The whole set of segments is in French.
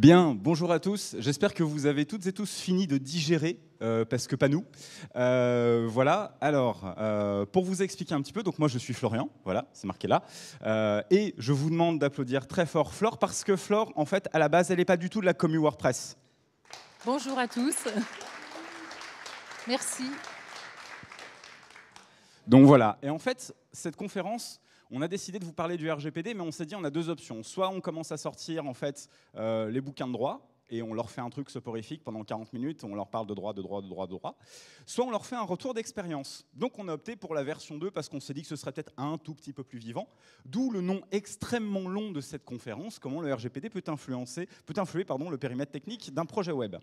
Bien, bonjour à tous. J'espère que vous avez toutes et tous fini de digérer, euh, parce que pas nous. Euh, voilà, alors, euh, pour vous expliquer un petit peu, donc moi je suis Florian, voilà, c'est marqué là, et je vous demande d'applaudir très fort Flore, parce que Flore, en fait, à la base, elle n'est pas du tout de la commu WordPress. Bonjour à tous. Merci. Donc voilà, et en fait, cette conférence, on a décidé de vous parler du RGPD, mais on s'est dit on a deux options. Soit on commence à sortir en fait euh, les bouquins de droit et on leur fait un truc soporifique pendant 40 minutes, on leur parle de droit, de droit, de droit, de droit. Soit on leur fait un retour d'expérience. Donc on a opté pour la version 2 parce qu'on s'est dit que ce serait peut-être un tout petit peu plus vivant. D'où le nom extrêmement long de cette conférence, comment le RGPD peut influencer, peut influer pardon, le périmètre technique d'un projet web.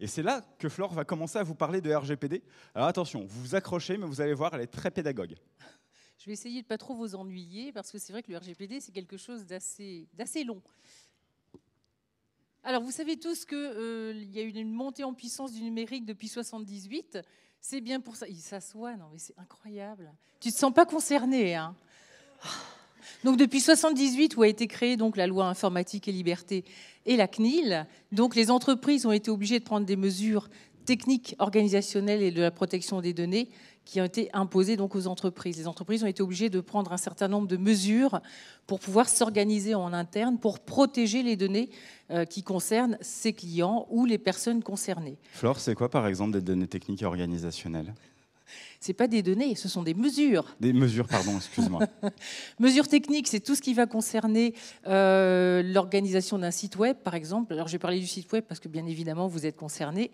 Et c'est là que Flore va commencer à vous parler de RGPD. Alors attention, vous vous accrochez, mais vous allez voir, elle est très pédagogue. Je vais essayer de ne pas trop vous ennuyer parce que c'est vrai que le RGPD, c'est quelque chose d'assez long. Alors, vous savez tous qu'il euh, y a eu une montée en puissance du numérique depuis 78. C'est bien pour ça. Il s'assoit, non mais c'est incroyable. Tu te sens pas concerné, hein donc depuis 78 où a été créée donc la loi informatique et liberté et la CNIL, donc les entreprises ont été obligées de prendre des mesures techniques, organisationnelles et de la protection des données qui ont été imposées donc aux entreprises. Les entreprises ont été obligées de prendre un certain nombre de mesures pour pouvoir s'organiser en interne pour protéger les données euh, qui concernent ces clients ou les personnes concernées. Flore, c'est quoi par exemple des données techniques et organisationnelles? Ce pas des données, ce sont des mesures. Des mesures, pardon, excuse-moi. mesures techniques, c'est tout ce qui va concerner euh, l'organisation d'un site web, par exemple. Alors, je vais parler du site web parce que, bien évidemment, vous êtes concernés.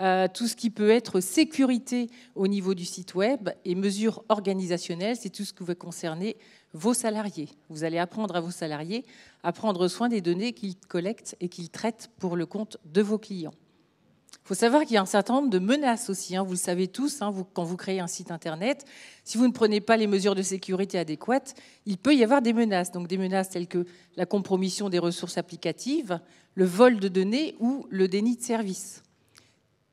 Euh, tout ce qui peut être sécurité au niveau du site web et mesures organisationnelles, c'est tout ce qui va concerner vos salariés. Vous allez apprendre à vos salariés à prendre soin des données qu'ils collectent et qu'ils traitent pour le compte de vos clients. Il faut savoir qu'il y a un certain nombre de menaces aussi. Hein. vous le savez tous, hein, quand vous créez un site Internet, si vous ne prenez pas les mesures de sécurité adéquates, il peut y avoir des menaces. Donc des menaces telles que la compromission des ressources applicatives, le vol de données ou le déni de service.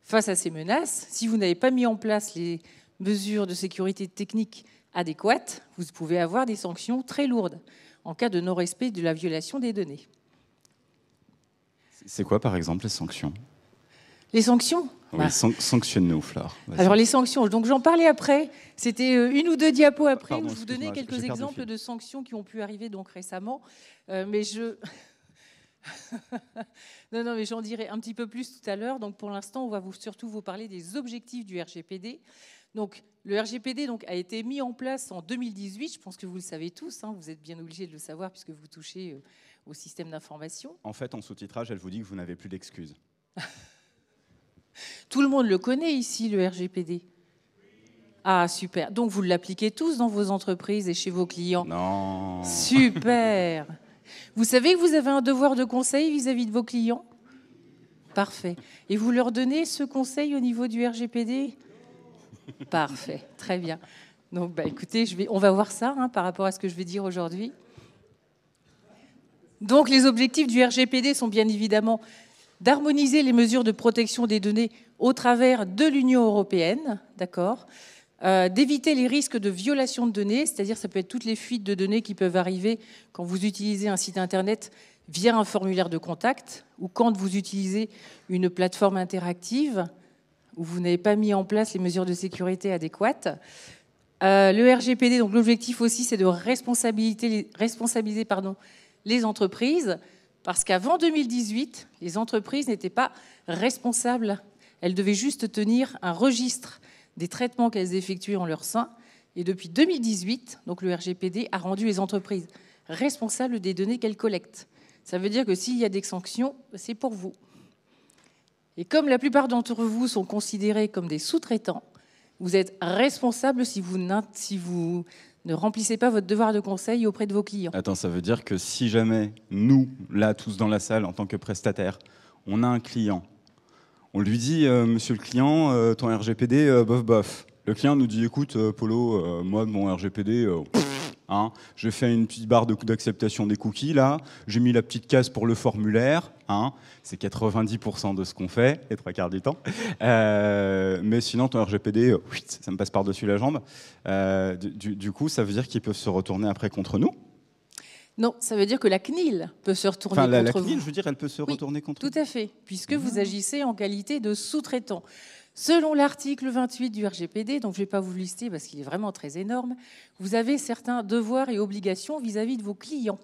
Face à ces menaces, si vous n'avez pas mis en place les mesures de sécurité technique adéquates, vous pouvez avoir des sanctions très lourdes en cas de non-respect de la violation des données. C'est quoi par exemple les sanctions? Les sanctions Oui, bah. sanctionne-nous, Flore. Alors les sanctions, donc j'en parlais après. C'était euh, une ou deux diapos après où je vous donnais quelques exemples de sanctions qui ont pu arriver donc récemment. Euh, mais je non, non, mais j'en dirai un petit peu plus tout à l'heure. Donc pour l'instant, on va vous, surtout vous parler des objectifs du RGPD. Donc le RGPD donc, a été mis en place en 2018. Je pense que vous le savez tous. Hein. vous êtes bien obligés de le savoir puisque vous touchez euh, au système d'information. En fait, en sous-titrage, elle vous dit que vous n'avez plus d'excuses. Tout le monde le connaît ici, le RGPD. Ah, super. Donc, vous l'appliquez tous dans vos entreprises et chez vos clients Non. Super. Vous savez que vous avez un devoir de conseil vis-à-vis de vos clients? Parfait. Et vous leur donnez ce conseil au niveau du RGPD Parfait. Très bien. Donc, bah, écoutez, je vais, on va voir ça hein, par rapport à ce que je vais dire aujourd'hui. Donc, les objectifs du RGPD sont bien évidemment d'harmoniser les mesures de protection des données au travers de l'Union européenne, d'accord euh, d'éviter les risques de violation de données, c'est-à-dire ça peut être toutes les fuites de données qui peuvent arriver quand vous utilisez un site internet via un formulaire de contact ou quand vous utilisez une plateforme interactive où vous n'avez pas mis en place les mesures de sécurité adéquates. Euh, le RGPD, donc l'objectif aussi, c'est de responsabiliser, les entreprises parce qu'avant 2018, les entreprises n'étaient pas responsables. Elles devaient juste tenir un registre des traitements qu'elles effectuaient en leur sein. Et depuis 2018, donc le RGPD a rendu les entreprises responsables des données qu'elles collectent. Ça veut dire que s'il y a des sanctions, c'est pour vous. Et comme la plupart d'entre vous sont considérés comme des sous-traitants, vous êtes responsable si vous, si vous ne remplissez pas votre devoir de conseil auprès de vos clients. Attends, ça veut dire que si jamais nous, là, tous dans la salle, en tant que prestataire, on a un client, on lui dit, euh, monsieur le client, euh, ton RGPD, euh, bof, bof. Le client nous dit, écoute, Polo, moi, mon RGPD, Hein. J'ai fait une petite barre d'acceptation des cookies là. J'ai mis la petite case pour le formulaire. Hein. C'est 90% de ce qu'on fait, les trois quarts du temps. Euh, mais sinon, ton RGPD, ça me passe par-dessus la jambe. Euh, du, coup, ça veut dire qu'ils peuvent se retourner après contre nous? Non, ça veut dire que la CNIL peut se retourner enfin, la, contre la CNIL, vous. je veux dire, elle peut se Oui, retourner contre Tout à fait, puisque vous agissez en qualité de sous-traitant. Selon l'article 28 du RGPD, donc je ne vais pas vous le lister parce qu'il est vraiment très énorme, vous avez certains devoirs et obligations vis-à-vis de vos clients.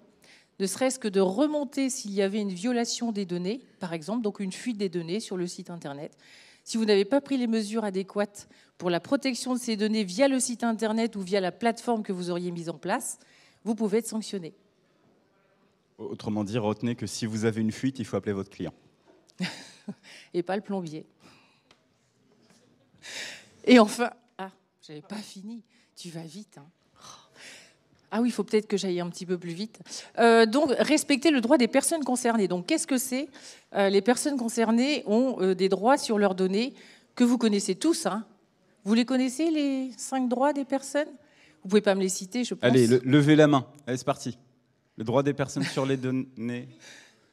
Ne serait-ce que de remonter s'il y avait une violation des données, par exemple, donc une fuite des données sur le site Internet. Si vous n'avez pas pris les mesures adéquates pour la protection de ces données via le site Internet ou via la plateforme que vous auriez mise en place, vous pouvez être sanctionné. Autrement dit, retenez que si vous avez une fuite, il faut appeler votre client. et pas le plombier. Et enfin, ah, j'avais pas fini. Tu vas vite. hein. Ah oui, il faut peut-être que j'aille un petit peu plus vite. Euh, donc, respecter le droit des personnes concernées. Donc, qu'est-ce que c'est? Euh, Les personnes concernées ont euh, des droits sur leurs données que vous connaissez tous. hein. Vous les connaissez, les cinq droits des personnes? Vous pouvez pas me les citer, je pense. Allez, le- levez la main. Allez, c'est parti. Le droit des personnes sur les données.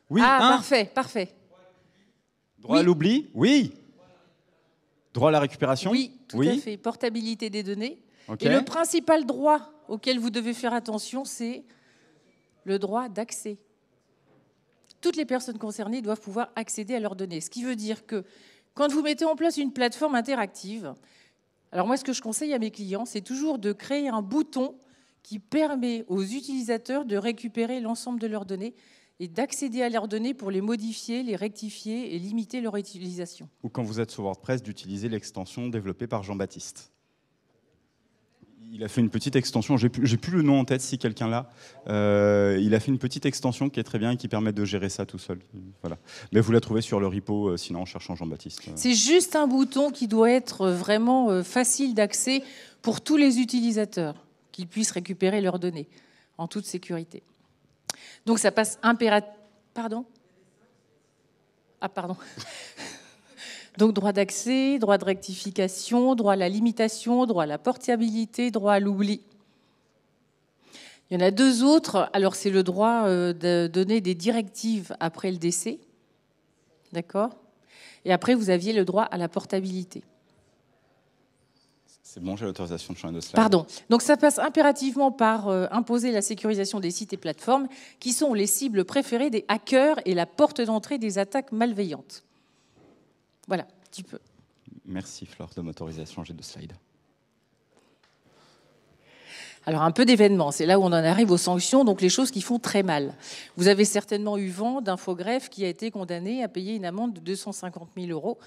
Oui, ah, un. parfait, parfait. Droit à l'oubli? Oui. Droit à la récupération Oui, tout Oui. à fait. Portabilité des données. Et le principal droit auquel vous devez faire attention, c'est le droit d'accès. Toutes les personnes concernées doivent pouvoir accéder à leurs données. Ce qui veut dire que quand vous mettez en place une plateforme interactive, alors moi ce que je conseille à mes clients, c'est toujours de créer un bouton qui permet aux utilisateurs de récupérer l'ensemble de leurs données et d'accéder à leurs données pour les modifier, les rectifier et limiter leur utilisation. Ou quand vous êtes sur WordPress, d'utiliser l'extension développée par Jean-Baptiste. Il a fait une petite extension, j'ai plus, plus le nom en tête si quelqu'un l'a. Euh, il a fait une petite extension qui est très bien et qui permet de gérer ça tout seul. Voilà. Mais vous la trouvez sur le repo, euh, sinon en cherchant Jean-Baptiste. Euh, C'est juste un bouton qui doit être vraiment facile d'accès pour tous les utilisateurs, qu'ils puissent récupérer leurs données en toute sécurité. Donc ça passe impérativement. Pardon? Ah, pardon. Donc droit d'accès, droit de rectification, droit à la limitation, droit à la portabilité, droit à l'oubli. Il y en a deux autres. Alors c'est le droit euh, de donner des directives après le décès. D'accord? Et après, vous aviez le droit à la portabilité. C'est bon, j'ai l'autorisation de changer de slide. Pardon. Donc ça passe impérativement par euh, imposer la sécurisation des sites et plateformes qui sont les cibles préférées des hackers et la porte d'entrée des attaques malveillantes. Voilà, tu peux. Merci Flore de m'autoriser à changer de slide. Alors un peu d'événements, c'est là où on en arrive aux sanctions, donc les choses qui font très mal. Vous avez certainement eu vent d'Infogreffe qui a été condamné à payer une amende de 250 000 euros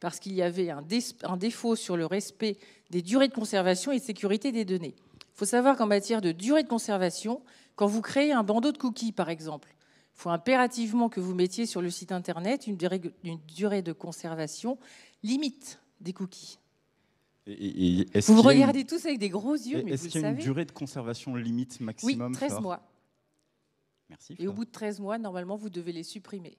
parce qu'il y avait un, dé- un défaut sur le respect des durées de conservation et de sécurité des données. Il faut savoir qu'en matière de durée de conservation, quand vous créez un bandeau de cookies par exemple, il faut impérativement que vous mettiez sur le site internet une durée, une durée de conservation limite des cookies. Et- Vous me une- regardez tous avec des gros yeux, mais Est-ce qu'il y a une savez. durée de conservation limite Oui, maximum 13 Flore? mois. Merci. Et au bout de 13 mois, normalement, vous devez les supprimer.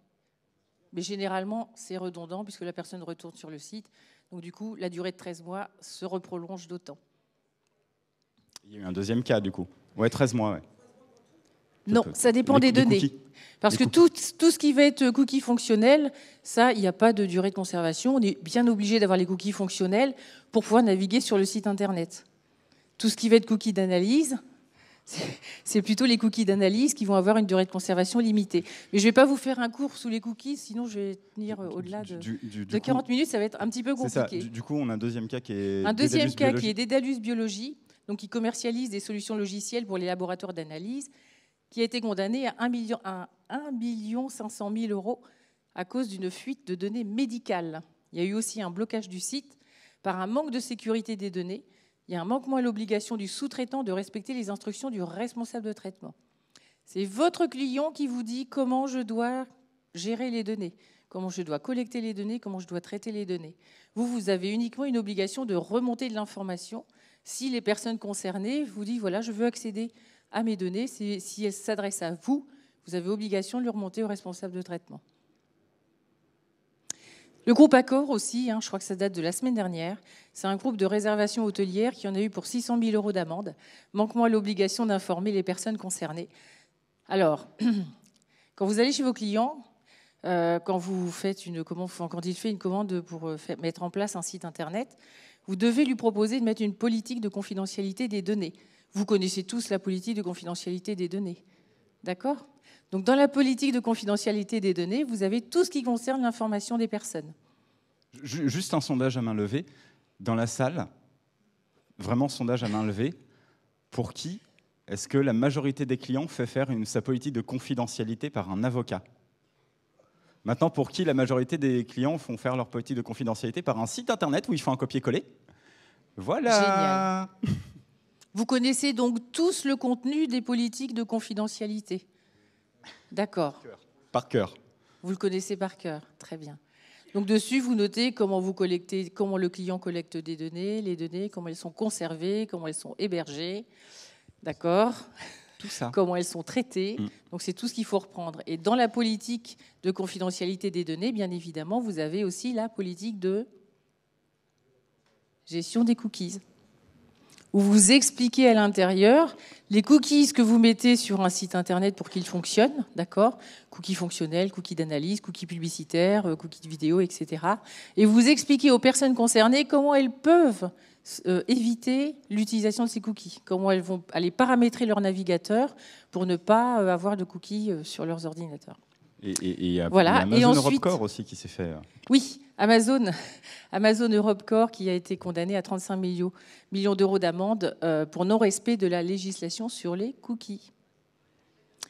Mais généralement, c'est redondant puisque la personne retourne sur le site. Donc du coup, la durée de 13 mois se reprolonge d'autant. Il y a eu un deuxième cas du coup. Ouais, 13 mois. Ouais. Non, ça dépend les- des données. cookies. Parce les que tout, tout ce qui va être cookie fonctionnel, ça, il n'y a pas de durée de conservation. On est bien obligé d'avoir les cookies fonctionnels pour pouvoir naviguer sur le site Internet. Tout ce qui va être cookie d'analyse, c'est- plutôt les cookies d'analyse qui vont avoir une durée de conservation limitée. Mais je ne vais pas vous faire un cours sous les cookies, sinon je vais tenir euh, au-delà de, Du- du- du de coup- 40 minutes, ça va être un petit peu ça. compliqué. Du, du coup, on a un deuxième cas qui est. Un deuxième cas Biology. qui est Dedalus Biologie, donc qui commercialise des solutions logicielles pour les laboratoires d'analyse, qui a été condamné à 1 million, à 1 million 500 000 euros à cause d'une fuite de données médicales. Il y a eu aussi un blocage du site par un manque de sécurité des données. Il y a un manquement à l'obligation du sous-traitant de respecter les instructions du responsable de traitement. C'est votre client qui vous dit comment je dois gérer les données, comment je dois collecter les données, comment je dois traiter les données. Vous, vous avez uniquement une obligation de remonter de l'information si les personnes concernées vous disent voilà, je veux accéder à mes données. Si elles s'adressent à vous, vous avez obligation de le remonter au responsable de traitement. Le groupe Accor aussi, hein, je crois que ça date de la semaine dernière, c'est un groupe de réservation hôtelière qui en a eu pour 600 000 euros d'amende, manquement à l'obligation d'informer les personnes concernées. Alors, quand vous allez chez vos clients, euh, quand, vous faites une commande, quand il fait une commande pour euh, mettre en place un site internet, vous devez lui proposer de mettre une politique de confidentialité des données. Vous connaissez tous la politique de confidentialité des données. D'accord? Donc dans la politique de confidentialité des données, vous avez tout ce qui concerne l'information des personnes. Juste un sondage à main levée. Dans la salle, vraiment sondage à main levée, pour qui est-ce que la majorité des clients fait faire une, sa politique de confidentialité par un avocat? Maintenant, pour qui la majorité des clients font faire leur politique de confidentialité par un site internet où ils font un copier-coller? Voilà Génial. Vous connaissez donc tous le contenu des politiques de confidentialité D'accord. Par cœur. Vous le connaissez par cœur, très bien. Donc dessus, vous notez comment vous collectez, comment le client collecte des données, les données, comment elles sont conservées, comment elles sont hébergées, d'accord Tout ça. Comment elles sont traitées. Mm. Donc c'est tout ce qu'il faut reprendre. Et dans la politique de confidentialité des données, bien évidemment, vous avez aussi la politique de gestion des cookies où vous expliquez à l'intérieur les cookies que vous mettez sur un site internet pour qu'il fonctionne, d'accord? Cookies fonctionnels, cookies d'analyse, cookies publicitaires, euh, cookies de vidéo, etc. Et vous expliquez aux personnes concernées comment elles peuvent euh, éviter l'utilisation de ces cookies, comment elles vont aller paramétrer leur navigateur pour ne pas euh, avoir de cookies sur leurs ordinateurs. Et, et, et, voilà. Amazon et ensuite, aussi qui s'est fait. Oui, Amazon, Amazon Europe Corps qui a été condamné à 35 millions, millions d'euros d'amende euh, pour non-respect de la législation sur les cookies.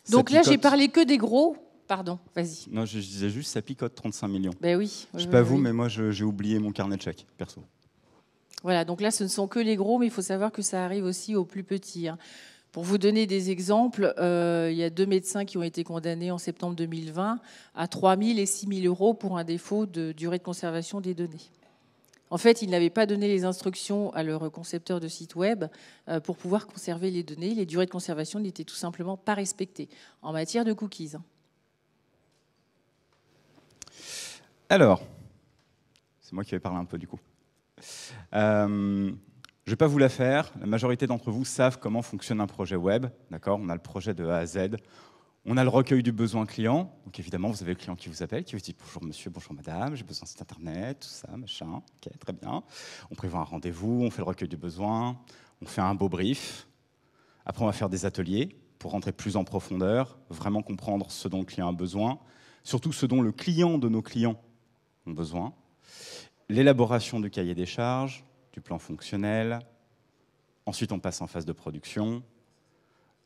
Donc là, j'ai parlé que des gros. Pardon, vas-y. Non, je, disais juste, ça picote 35 millions. Ben oui. Je sais pas vous, mais moi, j'ai oublié mon carnet de chèques, perso. Voilà, donc là, ce ne sont que les gros, mais il faut savoir que ça arrive aussi aux plus petits. Hein. Pour vous donner des exemples, euh, il y a deux médecins qui ont été condamnés en septembre 2020 à 3 000 et 6 000 euros pour un défaut de durée de conservation des données. En fait, ils n'avaient pas donné les instructions à leur concepteur de site web euh, pour pouvoir conserver les données. Les durées de conservation n'étaient tout simplement pas respectées en matière de cookies. Alors, c'est moi qui vais parler un peu du coup. Euh, je ne vais pas vous la faire. La majorité d'entre vous savent comment fonctionne un projet web. D'accord? On a le projet de A à Z. On a le recueil du besoin client. Donc évidemment, vous avez le client qui vous appelle, qui vous dit bonjour monsieur, bonjour madame, j'ai besoin de site internet, tout ça, machin. Ok, très bien. On prévoit un rendez-vous, on fait le recueil du besoin, on fait un beau brief. Après, on va faire des ateliers pour rentrer plus en profondeur, vraiment comprendre ce dont le client a besoin, surtout ce dont le client de nos clients ont besoin. L'élaboration du cahier des charges, du plan fonctionnel. Ensuite, on passe en phase de production.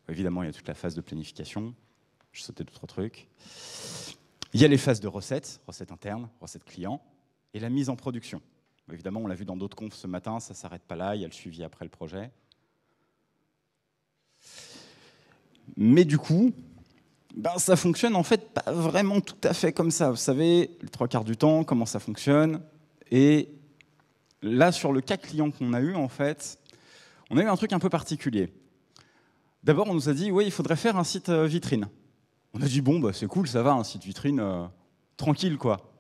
Évidemment, il y a toute la phase de planification. Je sautais d'autres trucs. Il y a les phases de recettes, recettes internes, recettes clients, et la mise en production. Évidemment, on l'a vu dans d'autres confs ce matin, ça ne s'arrête pas là, il y a le suivi après le projet. Mais du coup, ben, ça fonctionne en fait pas vraiment tout à fait comme ça. Vous savez, les trois quarts du temps, comment ça fonctionne. Et là, sur le cas client qu'on a eu, en fait, on a eu un truc un peu particulier. D'abord, on nous a dit, oui, il faudrait faire un site euh, vitrine. On a dit, bon, bah, c'est cool, ça va, un site vitrine, euh, tranquille, quoi.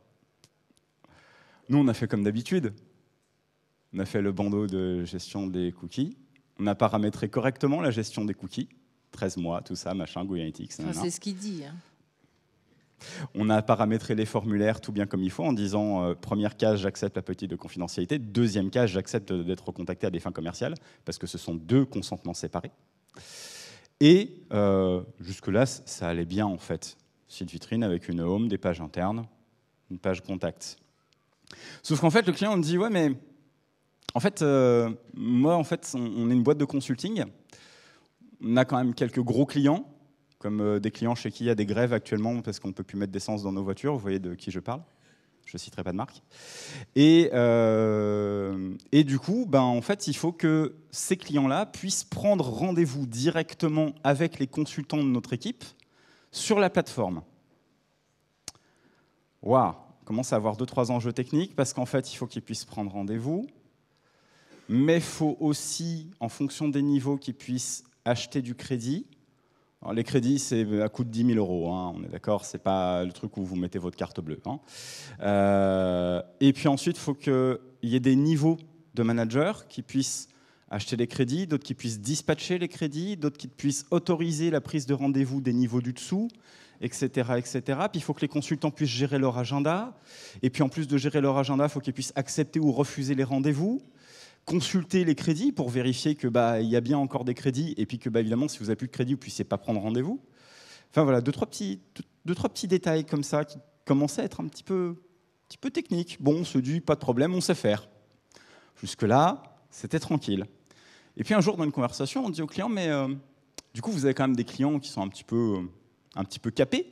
Nous, on a fait comme d'habitude. On a fait le bandeau de gestion des cookies. On a paramétré correctement la gestion des cookies. 13 mois, tout ça, machin, Google Analytics. c'est ce qu'il dit. Hein. On a paramétré les formulaires tout bien comme il faut en disant euh, première case, j'accepte la petite de confidentialité. Deuxième case, j'accepte d'être recontacté à des fins commerciales parce que ce sont deux consentements séparés. Et euh, jusque-là, ça allait bien en fait. Site vitrine avec une home, des pages internes, une page contact. Sauf qu'en fait, le client me dit Ouais, mais en fait, euh, moi, en fait, on est une boîte de consulting. On a quand même quelques gros clients comme euh, des clients chez qui il y a des grèves actuellement parce qu'on ne peut plus mettre d'essence dans nos voitures. Vous voyez de qui je parle je ne citerai pas de marque. Et, euh, et du coup, ben, en fait, il faut que ces clients-là puissent prendre rendez-vous directement avec les consultants de notre équipe sur la plateforme. Waouh, commence à avoir deux, trois enjeux techniques parce qu'en fait, il faut qu'ils puissent prendre rendez-vous, mais il faut aussi, en fonction des niveaux, qu'ils puissent acheter du crédit les crédits, c'est à coût de 10 000 euros, hein, on est d'accord, c'est pas le truc où vous mettez votre carte bleue. Hein. Euh, et puis ensuite, il faut qu'il y ait des niveaux de managers qui puissent acheter les crédits, d'autres qui puissent dispatcher les crédits, d'autres qui puissent autoriser la prise de rendez-vous des niveaux du dessous, etc. etc. Puis il faut que les consultants puissent gérer leur agenda. Et puis en plus de gérer leur agenda, il faut qu'ils puissent accepter ou refuser les rendez-vous consulter les crédits pour vérifier que bah y a bien encore des crédits et puis que bah, évidemment si vous n'avez plus de crédit vous puissiez pas prendre rendez-vous Enfin voilà, deux trois, petits, deux, trois petits détails comme ça qui commençaient à être un petit peu, petit peu techniques. Bon, on se dit, pas de problème, on sait faire. Jusque-là, c'était tranquille. Et puis un jour, dans une conversation, on dit au client, mais euh, du coup, vous avez quand même des clients qui sont un petit peu, un petit peu capés.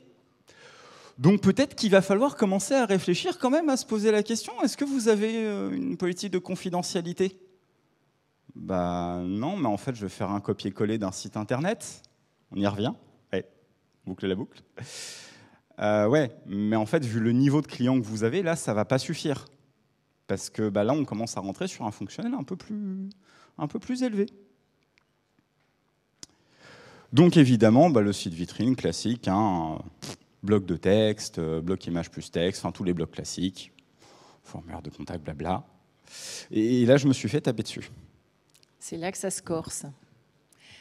Donc peut-être qu'il va falloir commencer à réfléchir quand même à se poser la question, est-ce que vous avez euh, une politique de confidentialité? Bah non, mais en fait, je vais faire un copier-coller d'un site internet. On y revient. Ouais, boucle la boucle. Euh, ouais, mais en fait, vu le niveau de client que vous avez, là, ça va pas suffire. Parce que bah, là, on commence à rentrer sur un fonctionnel un peu plus, élevé. Donc évidemment, bah, le site vitrine classique, hein, bloc de texte, euh, bloc image plus texte, enfin tous les blocs classiques, formulaire de contact, blabla. Et là, je me suis fait taper dessus. C'est là que ça se corse.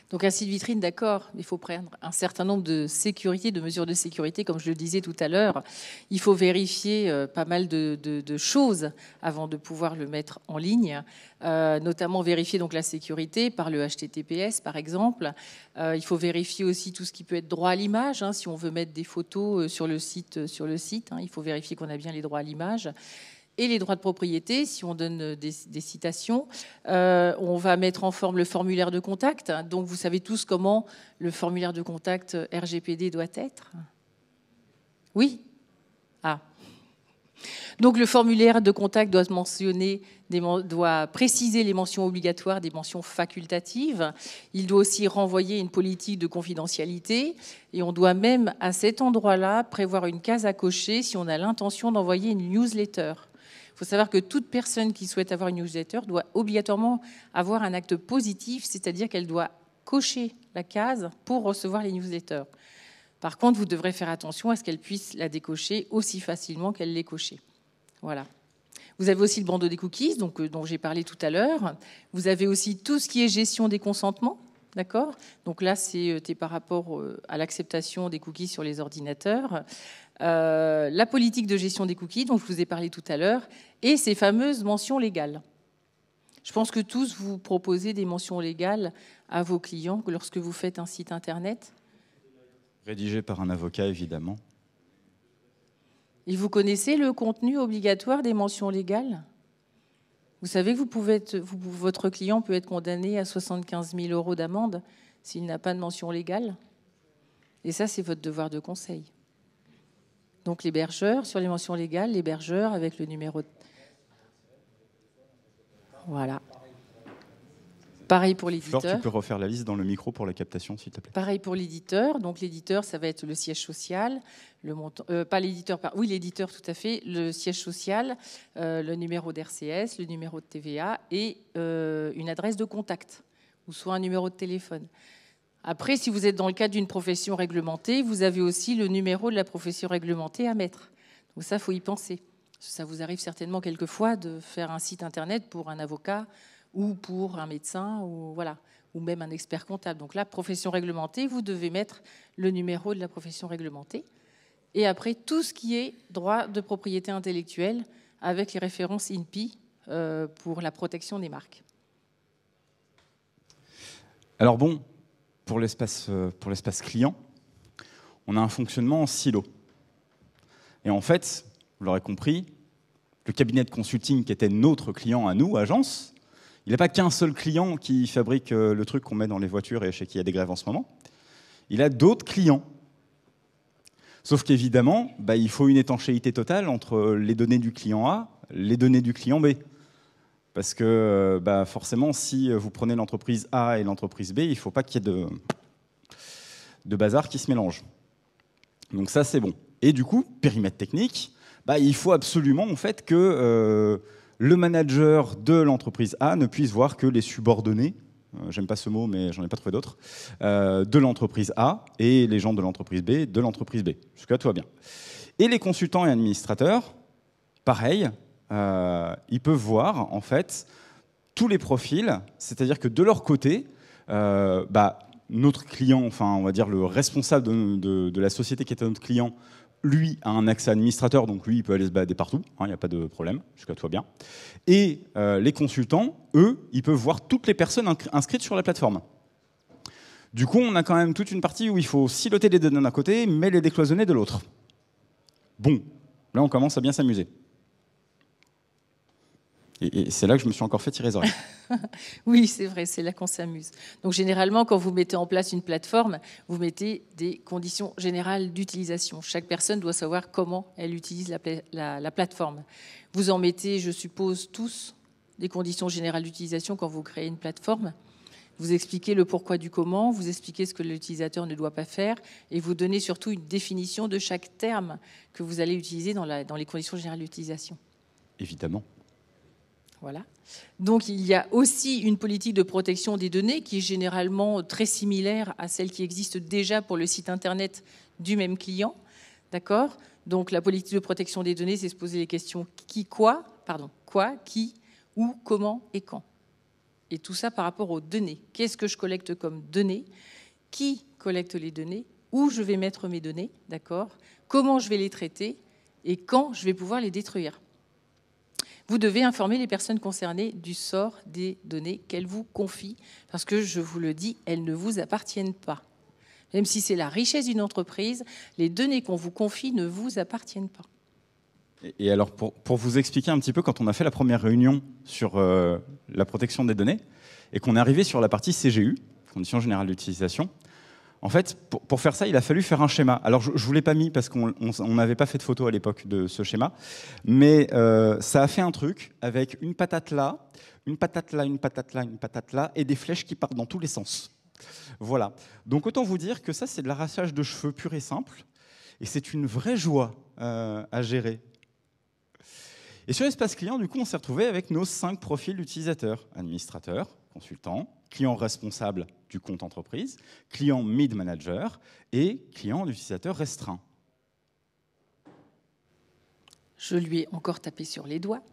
Donc un site vitrine, d'accord, il faut prendre un certain nombre de mesures de sécurité, comme je le disais tout à l'heure. Il faut vérifier euh, pas mal de, choses avant de pouvoir le mettre en ligne, euh, notamment vérifier donc la sécurité par le HTTPS par exemple. Euh, il faut vérifier aussi tout ce qui peut être droit à l'image. Hein, si on veut mettre des photos sur le site, sur le site, hein, il faut vérifier qu'on a bien les droits à l'image et les droits de propriété, si on donne des, citations. Euh, on va mettre en forme le formulaire de contact. Donc vous savez tous comment le formulaire de contact RGPD doit être? Oui Ah. Donc le formulaire de contact doit mentionner, doit préciser les mentions obligatoires des mentions facultatives. Il doit aussi renvoyer une politique de confidentialité. Et on doit même, à cet endroit-là, prévoir une case à cocher si on a l'intention d'envoyer une newsletter. Il faut savoir que toute personne qui souhaite avoir une newsletter doit obligatoirement avoir un acte positif, c'est-à-dire qu'elle doit cocher la case pour recevoir les newsletters. Par contre, vous devrez faire attention à ce qu'elle puisse la décocher aussi facilement qu'elle l'ait cochée. Voilà. Vous avez aussi le bandeau des cookies, euh, dont j'ai parlé tout à l'heure. Vous avez aussi tout ce qui est gestion des consentements. D'accord? Donc là, c'est euh, par rapport euh, à l'acceptation des cookies sur les ordinateurs. la politique de gestion des cookies, dont je vous ai parlé tout à l'heure, et ces fameuses mentions légales. Je pense que tous vous proposez des mentions légales à vos clients lorsque vous faites un site internet? Rédigé par un avocat, évidemment. Et vous connaissez le contenu obligatoire des mentions légales? Vous savez que vous pouvez être, votre client peut être condamné à 75 000 euros d'amende s'il n'a pas de mention légale. Et ça, c'est votre devoir de conseil. Donc l'hébergeur, sur les mentions légales, l'hébergeur avec le numéro voilà. Pareil pour l'éditeur. tu peux refaire la liste dans le micro pour la captation, s'il te plaît. Pareil pour l'éditeur. Donc l'éditeur, ça va être le siège social, le montant, euh, pas l'éditeur, oui l'éditeur tout à fait, le siège social, euh, le numéro d'RCS, le numéro de TVA et euh, une adresse de contact ou soit un numéro de téléphone. Après, si vous êtes dans le cadre d'une profession réglementée, vous avez aussi le numéro de la profession réglementée à mettre. Donc ça, faut y penser. Ça vous arrive certainement quelquefois de faire un site internet pour un avocat ou pour un médecin ou voilà ou même un expert comptable. Donc là, profession réglementée, vous devez mettre le numéro de la profession réglementée. Et après, tout ce qui est droit de propriété intellectuelle avec les références INPI euh, pour la protection des marques. Alors bon, pour l'espace, euh, pour l'espace client, on a un fonctionnement en silo. Et en fait, vous l'aurez compris, le cabinet de consulting qui était notre client à nous, agence, il n'a pas qu'un seul client qui fabrique euh, le truc qu'on met dans les voitures et chez qui il y a des grèves en ce moment. Il a d'autres clients. Sauf qu'évidemment, bah, il faut une étanchéité totale entre les données du client A, les données du client B. Parce que euh, bah, forcément, si vous prenez l'entreprise A et l'entreprise B, il ne faut pas qu'il y ait de, bazar qui se mélange. Donc ça, c'est bon. Et du coup, périmètre technique, bah, il faut absolument en fait que euh, le manager de l'entreprise A ne puisse voir que les subordonnés, euh, j'aime pas ce mot mais j'en ai pas trouvé d'autres, euh, de l'entreprise A et les gens de l'entreprise B de l'entreprise B. Jusque-là, tout va bien. Et les consultants et administrateurs, pareil, ils peuvent voir en fait tous les profils, c'est-à-dire que de leur côté, bah, notre client, enfin on va dire le responsable de, la société qui est notre client, lui a un accès administrateur, donc lui, il peut aller se balader partout, il hein, n'y a pas de problème, jusqu'à toi bien. Et euh, les consultants, eux, ils peuvent voir toutes les personnes inscrites sur la plateforme. Du coup, on a quand même toute une partie où il faut siloter les données d'un côté, mais les décloisonner de l'autre. Bon, là on commence à bien s'amuser. Et, c'est là que je me suis encore fait tirer les oreilles. oui, c'est vrai, c'est là qu'on s'amuse. Donc généralement, quand vous mettez en place une plateforme, vous mettez des conditions générales d'utilisation. Chaque personne doit savoir comment elle utilise la, la plateforme. Vous en mettez, je suppose, tous des conditions générales d'utilisation quand vous créez une plateforme. Vous expliquez le pourquoi du comment, vous expliquez ce que l'utilisateur ne doit pas faire, et vous donnez surtout une définition de chaque terme que vous allez utiliser dans, la, dans les conditions générales d'utilisation. Évidemment. Voilà. Donc il y a aussi une politique de protection des données qui est généralement très similaire à celle qui existe déjà pour le site internet du même client. D'accord? Donc la politique de protection des données, c'est se poser les questions qui, quoi, pardon, quoi, qui, où, comment et quand. Et tout ça par rapport aux données. Qu'est-ce que je collecte comme données? Qui collecte les données? Où je vais mettre mes données? D'accord? Comment je vais les traiter? Et quand je vais pouvoir les détruire? Vous devez informer les personnes concernées du sort des données qu'elles vous confient, parce que je vous le dis, elles ne vous appartiennent pas. Même si c'est la richesse d'une entreprise, les données qu'on vous confie ne vous appartiennent pas. Et alors, pour, vous expliquer un petit peu, quand on a fait la première réunion sur euh, la protection des données, et qu'on est arrivé sur la partie CGU, conditions générales d'utilisation, en fait, pour, faire ça, il a fallu faire un schéma. Alors, je ne vous l'ai pas mis parce qu'on n'avait pas fait de photo à l'époque de ce schéma, mais euh, ça a fait un truc avec une patate là, une patate là, une patate là, une patate là, et des flèches qui partent dans tous les sens. Voilà. Donc, autant vous dire que ça, c'est de l'arrachage de cheveux pur et simple, et c'est une vraie joie euh, à gérer. Et sur l'espace client, du coup, on s'est retrouvé avec nos cinq profils d'utilisateurs administrateurs, consultants, client responsable du compte entreprise, client mid-manager et client d'utilisateur restreint. Je lui ai encore tapé sur les doigts.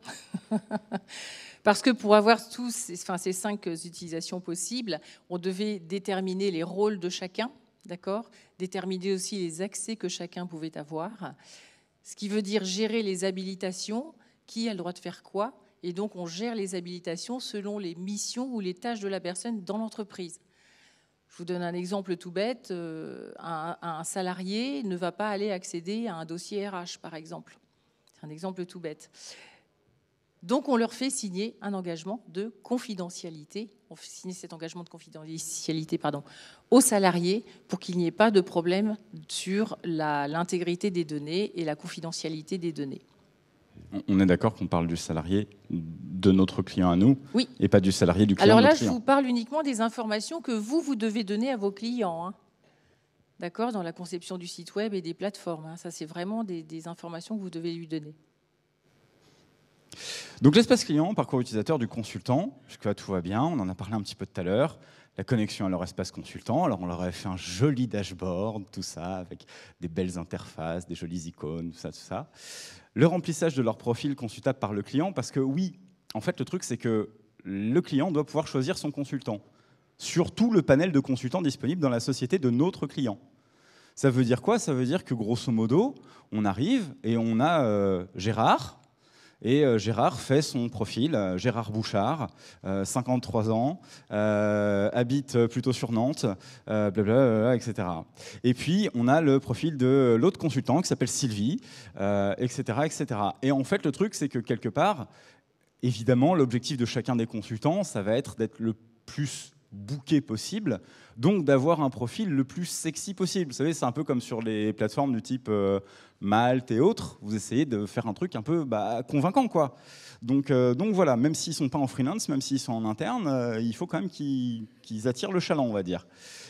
Parce que pour avoir tous ces, ces cinq utilisations possibles, on devait déterminer les rôles de chacun, d'accord? Déterminer aussi les accès que chacun pouvait avoir. Ce qui veut dire gérer les habilitations, qui a le droit de faire quoi, et donc, on gère les habilitations selon les missions ou les tâches de la personne dans l'entreprise. Je vous donne un exemple tout bête. Euh, un, salarié ne va pas aller accéder à un dossier RH, par exemple. C'est un exemple tout bête. Donc, on leur fait signer un engagement de confidentialité. On fait signer cet engagement de confidentialité pardon, aux salariés pour qu'il n'y ait pas de problème sur l'intégrité des données et la confidentialité des données on est d'accord qu'on parle du salarié de notre client à nous et pas du salarié du client. Alors là, je vous parle uniquement des informations que vous, vous devez donner à vos clients. Hein. D'accord Dans la conception du site web et des plateformes. Hein. Ça, c'est vraiment des, informations que vous devez lui donner. Donc l'espace client, parcours utilisateur du consultant, jusque-là tout va bien, on en a parlé un petit peu tout à l'heure, la connexion à leur espace consultant, alors on leur avait fait un joli dashboard, tout ça, avec des belles interfaces, des jolies icônes, tout ça, tout ça le remplissage de leur profil consultable par le client, parce que oui, en fait, le truc, c'est que le client doit pouvoir choisir son consultant sur tout le panel de consultants disponibles dans la société de notre client. Ça veut dire quoi? Ça veut dire que grosso modo, on arrive et on a euh, Gérard, et euh, Gérard fait son profil, euh, Gérard Bouchard, 53 euh, ans, habite plutôt sur Nantes, blablabla, etc. Et puis on a le profil de l'autre consultant qui s'appelle Sylvie, etc., etc. Et en fait, le truc, c'est que quelque part, évidemment, l'objectif de chacun des consultants, ça va être d'être le plus bouquet possible, donc d'avoir un profil le plus sexy possible. Vous savez, c'est un peu comme sur les plateformes du type Malte et autres, vous essayez de faire un truc un peu bah, convaincant. quoi. Donc, euh, donc voilà, même s'ils ne sont pas en freelance, même s'ils sont en interne, euh, il faut quand même qu'ils attirent le chaland, on va dire.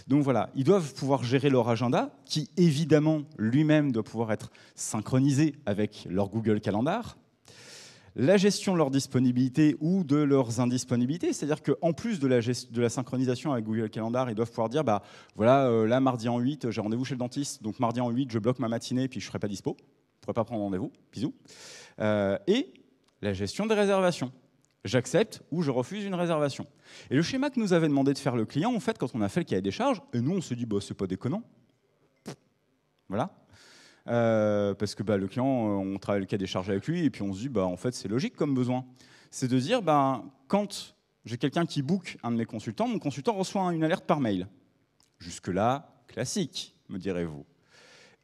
Donc voilà, ils doivent pouvoir gérer leur agenda, qui évidemment lui-même doit pouvoir être synchronisé avec leur Google Calendar, la gestion de leur disponibilité ou de leurs indisponibilités. C'est-à-dire qu'en plus de la, synchronisation avec Google Calendar, ils doivent pouvoir dire, bah, voilà, euh, là, mardi en 8, j'ai rendez-vous chez le dentiste, donc mardi en 8, je bloque ma matinée, puis je ne serai pas dispo. Je ne pourrai pas prendre rendez-vous. Bisous. Euh, et la gestion des réservations. J'accepte ou je refuse une réservation. Et le schéma que nous avait demandé de faire le client, en fait, quand on a fait le cahier des charges, et nous, on se dit, bah, c'est pas déconnant. Voilà. Euh, parce que bah, le client, euh, on travaille le cas des charges avec lui, et puis on se dit, bah, en fait, c'est logique comme besoin. C'est de dire, bah, quand j'ai quelqu'un qui book un de mes consultants, mon consultant reçoit une alerte par mail. Jusque-là, classique, me direz-vous.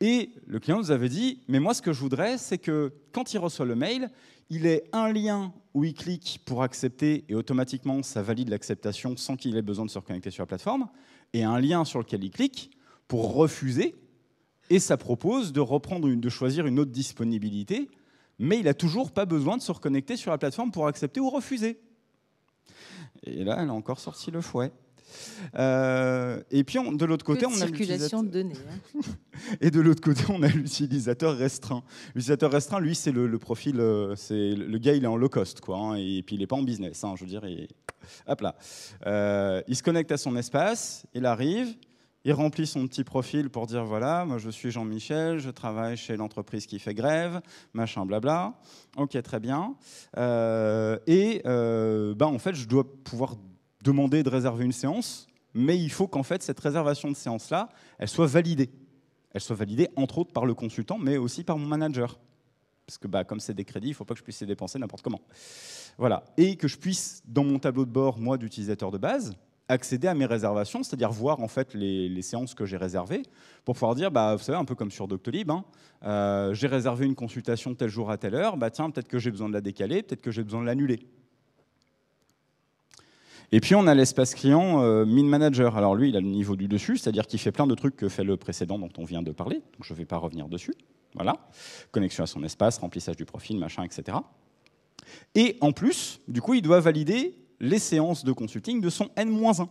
Et le client nous avait dit, mais moi ce que je voudrais, c'est que quand il reçoit le mail, il ait un lien où il clique pour accepter et automatiquement ça valide l'acceptation sans qu'il ait besoin de se reconnecter sur la plateforme, et un lien sur lequel il clique pour refuser, et ça propose de reprendre, de choisir une autre disponibilité, mais il n'a toujours pas besoin de se reconnecter sur la plateforme pour accepter ou refuser. Et là, elle a encore sorti le fouet. Euh, et puis de l'autre côté, on a données. Hein. et de l'autre côté, on a l'utilisateur restreint. L'utilisateur restreint, lui, c'est le, profil, euh, c'est le gars, il est en low cost, quoi. Hein, et puis il n'est pas en business. Hein, je veux dire, hop là. Euh, il se connecte à son espace, il arrive, il remplit son petit profil pour dire voilà, moi je suis Jean-Michel, je travaille chez l'entreprise qui fait grève, machin, blabla. Ok, très bien. et ben, en fait, je dois pouvoir demander de réserver une séance, mais il faut qu'en fait cette réservation de séance-là, elle soit validée. Elle soit validée entre autres par le consultant, mais aussi par mon manager. Parce que bah, comme c'est des crédits, il ne faut pas que je puisse les dépenser n'importe comment. Voilà. Et que je puisse, dans mon tableau de bord, moi, d'utilisateur de base, accéder à mes réservations, c'est-à-dire voir en fait les, séances que j'ai réservées, pour pouvoir dire, bah, vous savez, un peu comme sur Doctolib, hein, euh, j'ai réservé une consultation tel jour à telle heure, bah tiens, peut-être que j'ai besoin de la décaler, peut-être que j'ai besoin de l'annuler. Et puis on a l'espace client euh, Min Manager. Alors lui, il a le niveau du dessus, c'est-à-dire qu'il fait plein de trucs que fait le précédent dont on vient de parler. Donc je ne vais pas revenir dessus. Voilà. Connexion à son espace, remplissage du profil, machin, etc. Et en plus, du coup, il doit valider les séances de consulting de son N-1.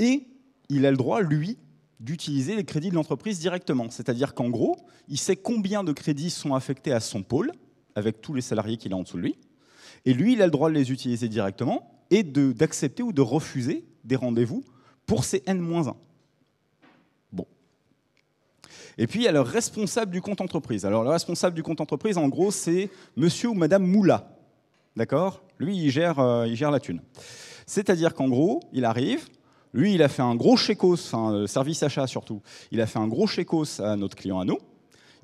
Et il a le droit, lui, d'utiliser les crédits de l'entreprise directement. C'est-à-dire qu'en gros, il sait combien de crédits sont affectés à son pôle, avec tous les salariés qu'il a en dessous de lui. Et lui, il a le droit de les utiliser directement et d'accepter ou de refuser des rendez-vous pour ces N-1. Bon. Et puis, il y a le responsable du compte entreprise. Alors, le responsable du compte entreprise, en gros, c'est monsieur ou madame Moula. D'accord? Lui, il gère, euh, il gère la thune. C'est-à-dire qu'en gros, il arrive, lui, il a fait un gros chécos, enfin, service achat surtout, il a fait un gros chécos à notre client à nous.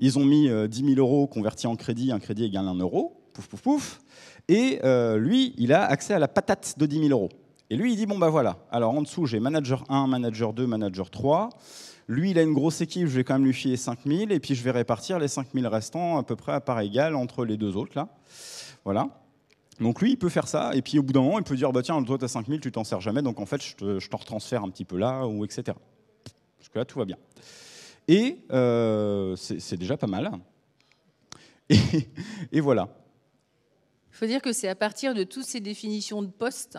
Ils ont mis 10 euh, 000 euros convertis en crédit, un crédit égale 1 euro, pouf, pouf, pouf. Et euh, lui, il a accès à la patate de 10 000 euros. Et lui, il dit, bon ben voilà, alors en dessous, j'ai manager 1, manager 2, manager 3. Lui, il a une grosse équipe, je vais quand même lui filer 5 000, et puis je vais répartir les 5 000 restants à peu près à part égale entre les deux autres, là. Voilà. Donc lui, il peut faire ça, et puis au bout d'un moment, il peut dire, bah tiens, toi, tu as 5 000, tu t'en sers jamais, donc en fait, je t'en retransfère un petit peu là, ou etc. Parce que là, tout va bien. Et euh, c'est déjà pas mal. Et, voilà. Il faut dire que c'est à partir de toutes ces définitions de poste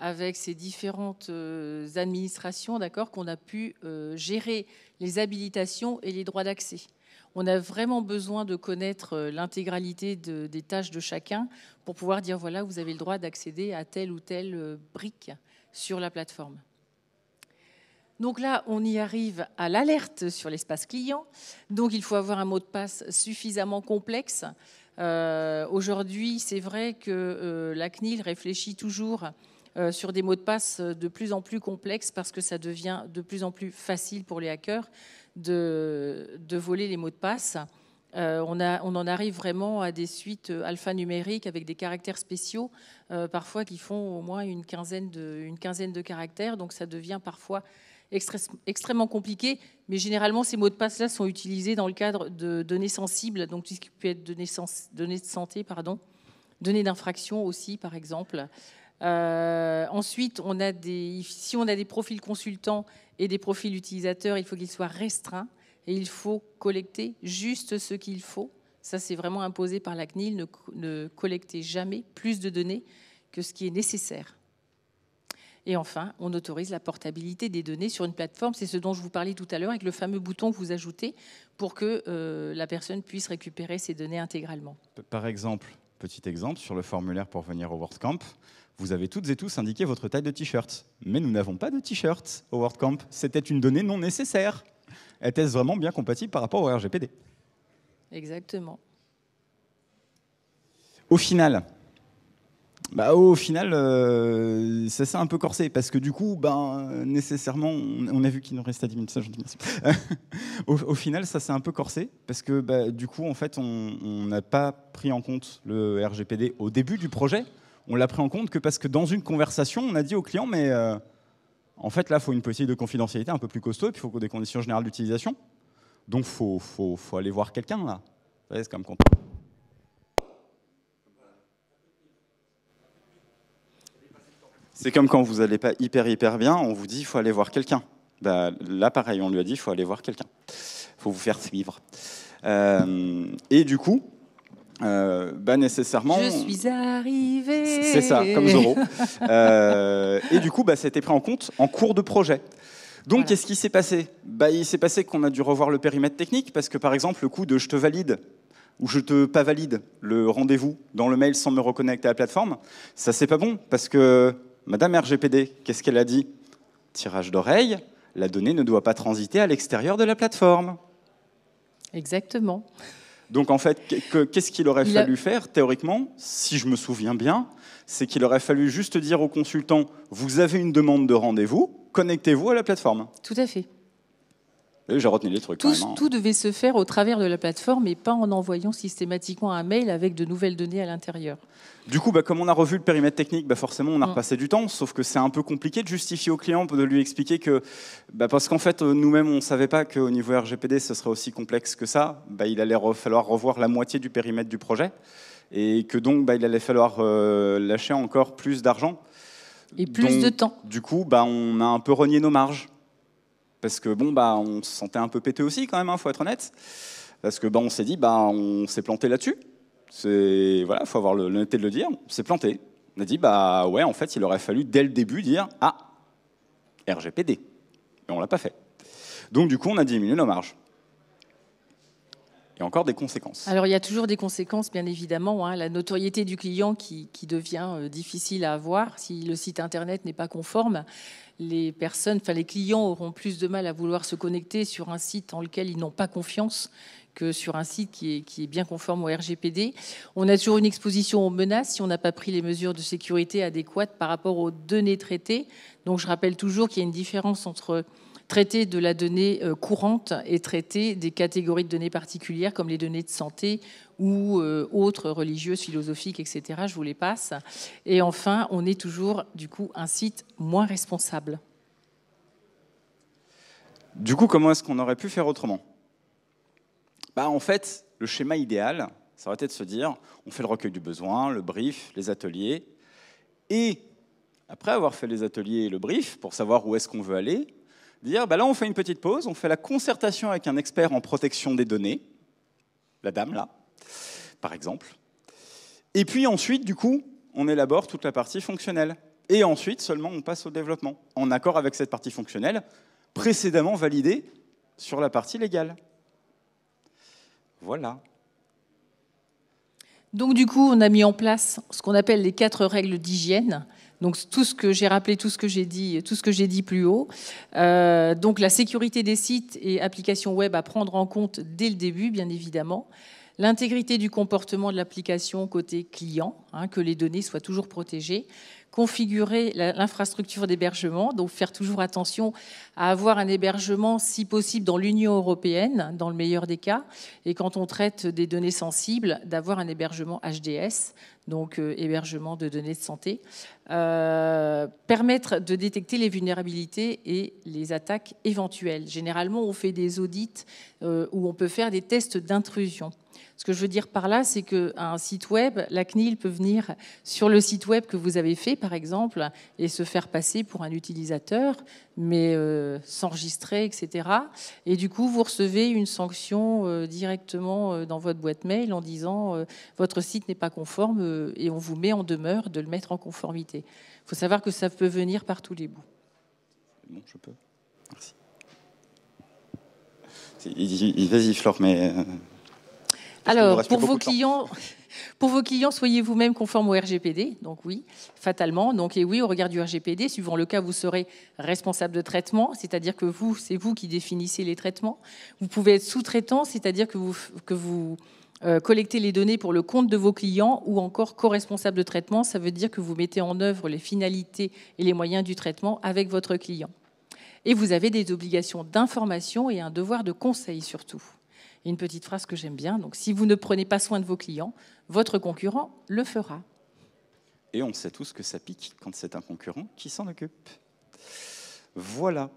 avec ces différentes euh, administrations, d'accord, qu'on a pu euh, gérer les habilitations et les droits d'accès. On a vraiment besoin de connaître euh, l'intégralité des tâches de chacun pour pouvoir dire voilà, vous avez le droit d'accéder à telle ou telle brique sur la plateforme. Donc là, on y arrive à l'alerte sur l'espace client. Donc il faut avoir un mot de passe suffisamment complexe euh, aujourd'hui, c'est vrai que euh, la CNIL réfléchit toujours euh, sur des mots de passe de plus en plus complexes parce que ça devient de plus en plus facile pour les hackers de, voler les mots de passe. on, en arrive vraiment à des suites alphanumériques avec des caractères spéciaux, parfois qui font au moins une quinzaine de caractères. Donc ça devient parfois extrêmement compliqué, mais généralement ces mots de passe-là sont utilisés dans le cadre de données sensibles, donc tout ce qui peut être données, données de santé, pardon, données d'infraction aussi, par exemple. Euh, ensuite, si on a des profils consultants et des profils utilisateurs, il faut qu'ils soient restreints et il faut collecter juste ce qu'il faut. Ça, c'est vraiment imposé par la CNIL, ne, ne collectez jamais plus de données que ce qui est nécessaire. Et enfin, on autorise la portabilité des données sur une plateforme. C'est ce dont je vous parlais tout à l'heure avec le fameux bouton que vous ajoutez pour que euh, la personne puisse récupérer ses données intégralement. Par exemple, petit exemple, sur le formulaire pour venir au WordCamp, vous avez toutes et tous indiqué votre taille de t-shirt. Mais nous n'avons pas de t-shirt au WordCamp. C'était une donnée non nécessaire. Était-ce vraiment bien compatible par rapport au RGPD Exactement. Au final, bah, au final, euh, ça s'est un peu corsé parce que du coup, ben, nécessairement, on a vu qu'il nous restait 10 minutes. Ça, merci. au, final, ça s'est un peu corsé parce que bah, du coup, en fait, on n'a pas pris en compte le RGPD au début du projet. On l'a pris en compte que parce que dans une conversation, on a dit au client, mais euh, En fait, là, il faut une politique de confidentialité un peu plus costaud, et puis il faut des conditions générales d'utilisation. Donc, il faut, faut, faut, aller voir quelqu'un, là. C'est comme quand... C'est comme quand vous n'allez pas hyper, hyper bien, on vous dit il faut aller voir quelqu'un. Bah, là, pareil, on lui a dit il faut aller voir quelqu'un. Il faut vous faire suivre. Euh, et du coup, euh, bah nécessairement. Je suis arrivé. C'est ça, comme Zoro. euh, et du coup, bah, ça a été pris en compte en cours de projet. Donc, voilà. qu'est-ce qui s'est passé? Bah, Il s'est passé qu'on a dû revoir le périmètre technique parce que, par exemple, le coup de je te valide ou je te pas valide le rendez-vous dans le mail sans me reconnecter à la plateforme, ça c'est pas bon parce que Madame RGPD, qu'est-ce qu'elle a dit? Tirage d'oreille, la donnée ne doit pas transiter à l'extérieur de la plateforme. Exactement. Donc en fait, qu'est-ce qu'il aurait Il fallu a... faire théoriquement, si je me souviens bien, c'est qu'il aurait fallu juste dire au consultant, vous avez une demande de rendez-vous, connectez-vous à la plateforme. Tout à fait. J'ai retenu les trucs. Tout, devait se faire au travers de la plateforme et pas en envoyant systématiquement un mail avec de nouvelles données à l'intérieur. Du coup, bah, comme on a revu le périmètre technique, bah, forcément, on a repassé du temps, sauf que c'est un peu compliqué de justifier au client, de lui expliquer que, bah, parce qu'en fait, nous-mêmes, on ne savait pas qu'au niveau RGPD, ce serait aussi complexe que ça. Bah, il allait falloir revoir la moitié du périmètre du projet et que donc, bah, il allait falloir euh, lâcher encore plus d'argent. Et plus donc, de temps. Du coup, bah, on a un peu renié nos marges. Parce que bon, bah, on se sentait un peu pété aussi quand même, hein, faut être honnête. Parce que bah, on s'est dit, bah, on s'est planté là-dessus. C'est voilà, faut avoir l'honnêteté de le dire. On s'est planté. On a dit, bah ouais, en fait, il aurait fallu dès le début dire, ah, RGPD. Mais on l'a pas fait. Donc du coup, on a diminué nos marges. Il y a encore des conséquences. Alors il y a toujours des conséquences, bien évidemment. Hein. La notoriété du client qui, devient euh, difficile à avoir si le site internet n'est pas conforme les personnes, enfin les clients auront plus de mal à vouloir se connecter sur un site en lequel ils n'ont pas confiance que sur un site qui est, qui est, bien conforme au RGPD. On a toujours une exposition aux menaces si on n'a pas pris les mesures de sécurité adéquates par rapport aux données traitées. Donc je rappelle toujours qu'il y a une différence entre traiter de la donnée courante et traiter des catégories de données particulières comme les données de santé ou euh, autres religieuses, philosophiques, etc. Je vous les passe. Et enfin, on est toujours, du coup, un site moins responsable. Du coup, comment est-ce qu'on aurait pu faire autrement? Bah, En fait, le schéma idéal, ça aurait été de se dire, on fait le recueil du besoin, le brief, les ateliers, et après avoir fait les ateliers et le brief, pour savoir où est-ce qu'on veut aller, dire, bah là, on fait une petite pause, on fait la concertation avec un expert en protection des données, la dame là, par exemple. Et puis ensuite, du coup, on élabore toute la partie fonctionnelle. Et ensuite, seulement, on passe au développement, en accord avec cette partie fonctionnelle, précédemment validée sur la partie légale. Voilà. Donc du coup, on a mis en place ce qu'on appelle les quatre règles d'hygiène. Donc tout ce que j'ai rappelé, tout ce que j'ai dit, tout ce que j'ai dit plus haut. Euh, donc la sécurité des sites et applications web à prendre en compte dès le début, bien évidemment. L'intégrité du comportement de l'application côté client, hein, que les données soient toujours protégées configurer l'infrastructure d'hébergement, donc faire toujours attention à avoir un hébergement, si possible, dans l'Union européenne, dans le meilleur des cas, et quand on traite des données sensibles, d'avoir un hébergement HDS, donc euh, hébergement de données de santé, euh, permettre de détecter les vulnérabilités et les attaques éventuelles. Généralement, on fait des audits euh, où on peut faire des tests d'intrusion. Ce que je veux dire par là, c'est qu'un site web, la CNIL peut venir sur le site web que vous avez fait, par exemple, et se faire passer pour un utilisateur, mais euh, s'enregistrer, etc. Et du coup, vous recevez une sanction euh, directement euh, dans votre boîte mail en disant votre site n'est pas conforme et on vous met en demeure de le mettre en conformité. Il faut savoir que ça peut venir par tous les bouts. Bon, je peux. Merci. Vas-y, Flore, mais. Alors, pour vos clients. Pour vos clients, soyez vous-même conforme au RGPD, donc oui, fatalement. Donc et oui, au regard du RGPD, suivant le cas, vous serez responsable de traitement, c'est-à-dire que vous, c'est vous qui définissez les traitements. Vous pouvez être sous-traitant, c'est-à-dire que vous, que vous euh, collectez les données pour le compte de vos clients, ou encore co-responsable de traitement, ça veut dire que vous mettez en œuvre les finalités et les moyens du traitement avec votre client. Et vous avez des obligations d'information et un devoir de conseil surtout une petite phrase que j'aime bien. Donc, si vous ne prenez pas soin de vos clients, votre concurrent le fera. Et on sait tous que ça pique quand c'est un concurrent qui s'en occupe. Voilà.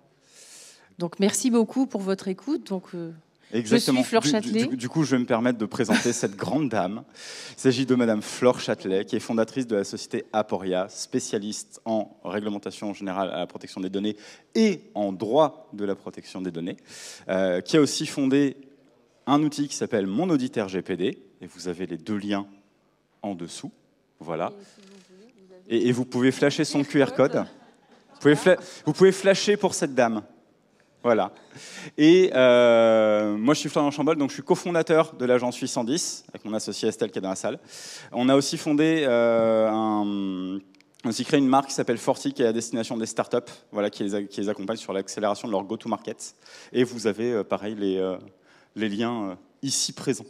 Donc merci beaucoup pour votre écoute. Donc, euh, Exactement. Je suis Flore Châtelet. Du, du, coup, je vais me permettre de présenter cette grande dame. Il s'agit de Madame Flore Châtelet, qui est fondatrice de la société Aporia, spécialiste en réglementation générale à la protection des données et en droit de la protection des données, euh, qui a aussi fondé un outil qui s'appelle Mon Audit RGPD, et vous avez les deux liens en dessous. Voilà. Et, et vous pouvez flasher son QR code. Vous pouvez, fla vous pouvez flasher pour cette dame. Voilà. Et euh, moi, je suis Florian Chambol, donc je suis cofondateur de l'agence 810, avec mon associé Estelle qui est dans la salle. On a aussi fondé euh, un, aussi créé une marque qui s'appelle Forti, qui est à destination des startups, voilà, qui les, qui les accompagne sur l'accélération de leur go-to-market. Et vous avez, euh, pareil, les, les liens euh, ici présents.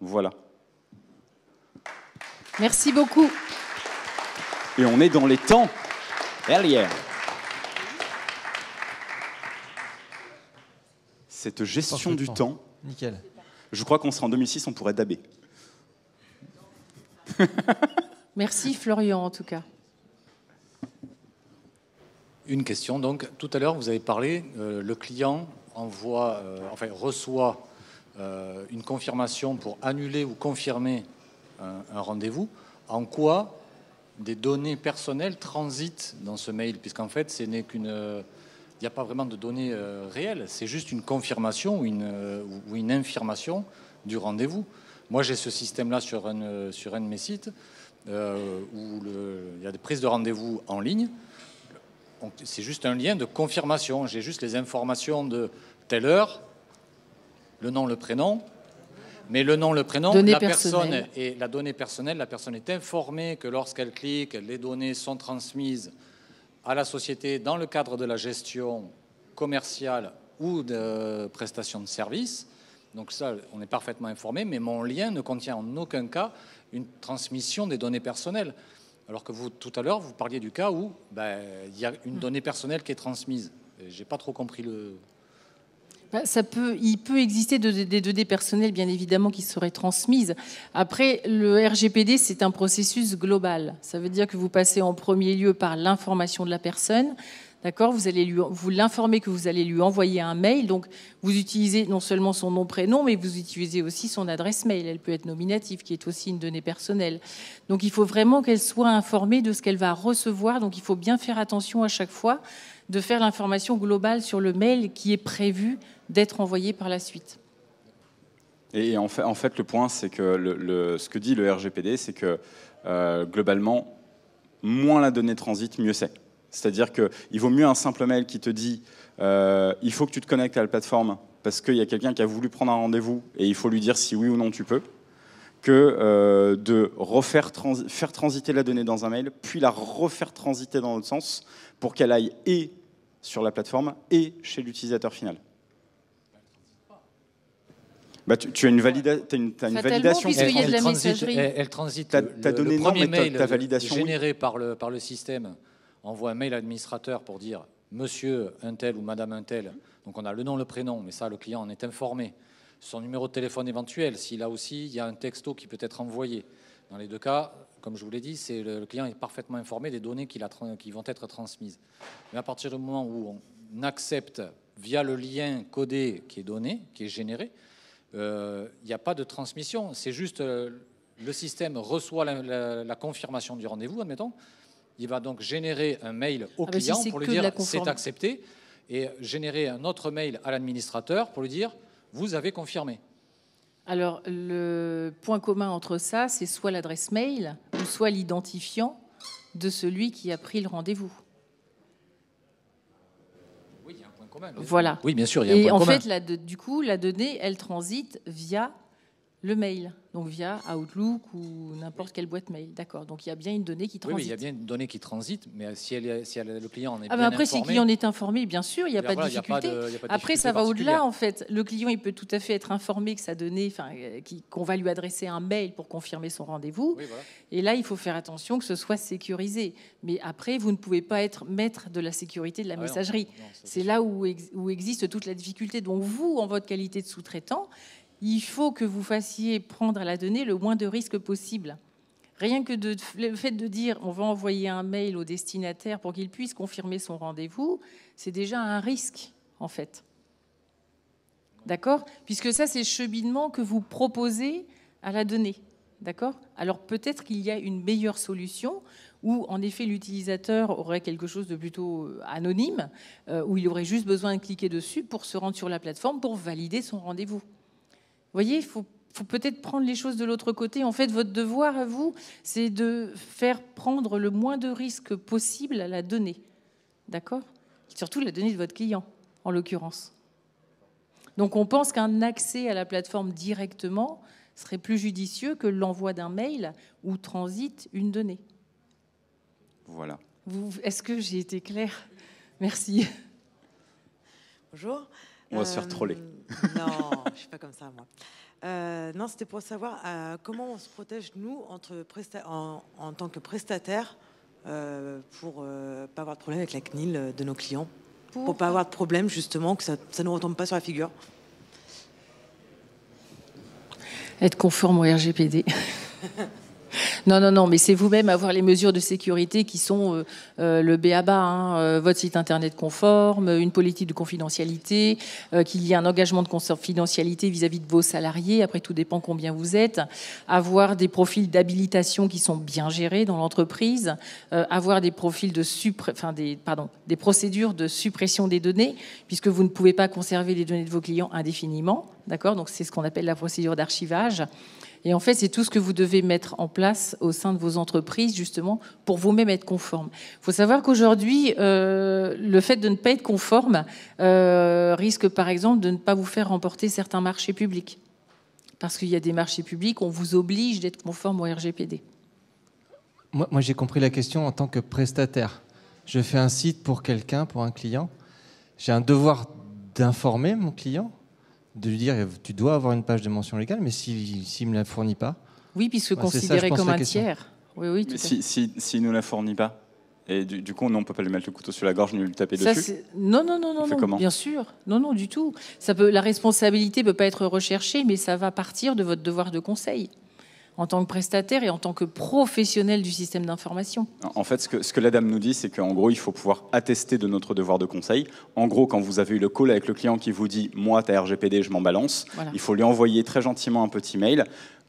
Voilà. Merci beaucoup. Et on est dans les temps. Hell yeah. Cette gestion du temps, Nickel. je crois qu'on sera en 2006, on pourrait daber. Merci Florian en tout cas. Une question. Donc, tout à l'heure, vous avez parlé, euh, le client envoie, euh, enfin, reçoit euh, une confirmation pour annuler ou confirmer un, rendez-vous. En quoi des données personnelles transitent dans ce mail Puisqu'en fait, ce n'est qu'une. Il n'y a pas vraiment de données euh, réelles, c'est juste une confirmation ou une, ou une infirmation du rendez-vous. Moi, j'ai ce système-là sur un, sur un de mes sites où il y a des prises de rendez-vous en ligne. C'est juste un lien de confirmation. J'ai juste les informations de telle heure, le nom, le prénom. Mais le nom, le prénom, Données la personne et la donnée personnelle, la personne est informée que lorsqu'elle clique, les données sont transmises à la société dans le cadre de la gestion commerciale ou de prestation de services. Donc ça, on est parfaitement informé, mais mon lien ne contient en aucun cas une transmission des données personnelles. Alors que vous, tout à l'heure, vous parliez du cas où ben, il y a une donnée personnelle qui est transmise. J'ai pas trop compris le. Bah, Ça peut, il peut exister de- de- des données personnelles, bien évidemment, qui seraient transmises. Après, le RGPD, c'est un processus global. Ça veut dire que vous passez en premier lieu par l'information de la personne. D'accord? Vous allez lui, vous l'informez que vous allez lui envoyer un mail. Donc, vous utilisez non seulement son nom, prénom, mais vous utilisez aussi son adresse mail. Elle peut être nominative, qui est aussi une donnée personnelle. Donc, il faut vraiment qu'elle soit informée de ce qu'elle va recevoir. Donc, il faut bien faire attention à chaque fois de faire l'information globale sur le mail qui est prévu d'être envoyé par la suite. Et en fait, le point, c'est que ce que dit le RGPD, c'est que euh, globalement, moins la donnée transite, mieux c'est. C'est-à-dire qu'il vaut mieux un simple mail qui te dit euh, il faut que tu te connectes à la plateforme parce qu'il y a quelqu'un qui a voulu prendre un rendez-vous et il faut lui dire si oui ou non tu peux, que euh, de refaire transi- faire transiter la donnée dans un mail, puis la refaire transiter dans l'autre sens pour qu'elle aille et sur la plateforme et chez l'utilisateur final. Bah, tu, tu as une, valida- une, validation. de la transite, elle, elle transite Ta- le, non, premier mail ta validation, oui. généré par le, par le système envoie un mail à l'administrateur pour dire monsieur un tel ou madame un tel. Donc on a le nom, le prénom, mais ça le client en est informé. Son numéro de téléphone éventuel, s'il a aussi, il y a un texto qui peut être envoyé. Dans les deux cas, comme je vous l'ai dit, le, client est parfaitement informé des données qui vont être transmises. Mais à partir du moment où on accepte via le lien codé qui est donné, qui est généré, euh, il n'y a pas de transmission. C'est juste euh, le système reçoit la confirmation du rendez-vous, admettons. Il va donc générer un mail au Ah bah si client pour lui dire c'est accepté et générer un autre mail à l'administrateur pour lui dire vous avez confirmé. Alors, le point commun entre ça, c'est soit l'adresse mail ou soit l'identifiant de celui qui a pris le rendez-vous. Oui, il y a un point commun. Voilà. Oui, bien sûr, il y a un Et point en commun. fait, la du coup, la donnée, elle transite via le mail, donc via Outlook ou n'importe quelle boîte mail. D'accord. Donc il y a bien une donnée qui transite. oui, il y a bien une donnée qui transite, mais si, elle est- si elle- le client en est Ah, bien mais après, si le informé, client est informé, bien sûr, il n'y a, pas de voilà, il y a pas difficulté. de- Après, ça va au-delà, en fait. Le client, il peut tout à fait être informé que sa donnée, enfin, qu'on va lui adresser un mail pour confirmer son rendez-vous. Oui, voilà. Et là, il faut faire attention que ce soit sécurisé. Mais après, vous ne pouvez pas être maître de la sécurité de la Ah messagerie. C'est là où, ex- où existe toute la difficulté. Donc vous, en votre qualité de sous-traitant, il faut que vous fassiez prendre à la donnée le moins de risques possible. Rien que le fait de dire on va envoyer un mail au destinataire pour qu'il puisse confirmer son rendez-vous, c'est déjà un risque, en fait. D'accord? Puisque ça, c'est le cheminement que vous proposez à la donnée. D'accord? Alors peut-être qu'il y a une meilleure solution où en effet l'utilisateur aurait quelque chose de plutôt euh, anonyme, euh, où il aurait juste besoin de cliquer dessus pour se rendre sur la plateforme pour valider son rendez-vous. Vous voyez, il faut, faut peut-être prendre les choses de l'autre côté. En fait, votre devoir à vous, c'est de faire prendre le moins de risques possible à la donnée. D'accord? Surtout la donnée de votre client, en l'occurrence. Donc on pense qu'un accès à la plateforme directement serait plus judicieux que l'envoi d'un mail où transite une donnée. Voilà. Est-ce que j'ai été claire? Merci. Bonjour. On va se faire troller. Euh, non, je ne suis pas comme ça, moi. Euh, non, c'était pour savoir euh, comment on se protège, nous, entre en, en, tant que prestataire, pour ne pas avoir de problème avec la CNIL de nos clients. Pour ne pas avoir de problème, justement, que ça ne nous retombe pas sur la figure. Être conforme au RGPD. Non, non, non, mais c'est vous-même avoir les mesures de sécurité qui sont euh, euh, le BABA, hein, euh, votre site internet conforme, une politique de confidentialité, qu'il y ait un engagement de confidentialité vis-à-vis de vos salariés, après tout dépend combien vous êtes, avoir des profils d'habilitation qui sont bien gérés dans l'entreprise, avoir des profils de enfin des, pardon, des procédures de suppression des données, puisque vous ne pouvez pas conserver les données de vos clients indéfiniment, d'accord? Donc c'est ce qu'on appelle la procédure d'archivage. Et en fait, c'est tout ce que vous devez mettre en place au sein de vos entreprises, justement, pour vous-même être conforme. Il faut savoir qu'aujourd'hui, euh, le fait de ne pas être conforme euh, risque, par exemple, de ne pas vous faire remporter certains marchés publics. Parce qu'il y a des marchés publics, on vous oblige d'être conforme au RGPD. Moi, moi j'ai compris la question en tant que prestataire. Je fais un site pour quelqu'un, pour un client. J'ai un devoir d'informer mon client de lui dire tu dois avoir une page de mention légale, mais s'il ne me la fournit pas. Oui, puisque bah, considéré comme un tiers. Oui, oui, mais s'il si, si, ne la fournit pas et du, coup, on ne peut pas lui mettre le couteau sur la gorge ni lui taper dessus. Non, non, non, non, non bien sûr, non, non, du tout. Ça peut, la responsabilité peut pas être recherchée, mais ça va partir de votre devoir de conseil en tant que prestataire et en tant que professionnel du système d'information. En fait, ce que, ce que la dame nous dit, c'est qu'en gros, il faut pouvoir attester de notre devoir de conseil. En gros, quand vous avez eu le call avec le client qui vous dit « moi, ta RGPD, je m'en balance il faut lui envoyer très gentiment un petit mail.